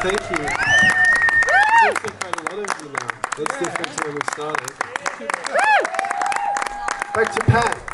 thank you. That's a lot of you now. That's yeah. different to when we started. Back to Pat.